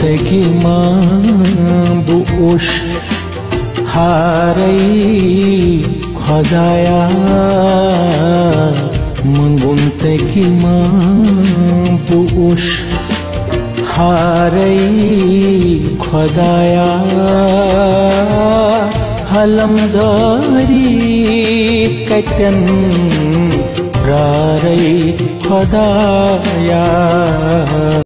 ते किमा ब हारै खदा मङ्गीमा बु ऊष हारै खदायामदारि कथन् रारि खदा